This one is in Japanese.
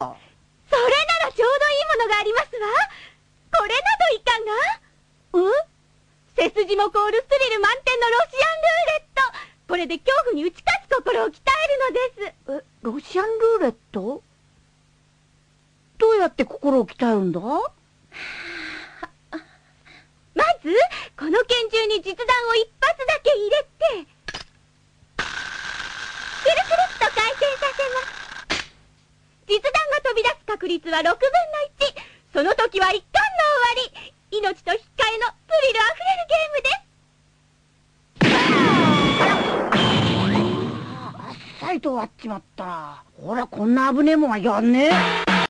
それならちょうどいいものがありますわ。これなどいかがうん？背筋も凍るスリル満点のロシアンルーレット。これで恐怖に打ち勝つ心を鍛えるのです。え、ロシアンルーレット？どうやって心を鍛えるんだまず、この拳銃に実弾を一発だけ入れて、くるくるっと回転させます。実弾が飛び出す確率は6分の1。その時は一巻の終わり。命と引き換えのスリルあふれるゲームです。あっさりと終わっちまったな。ほら、こんな危ねえもんはやんねえ。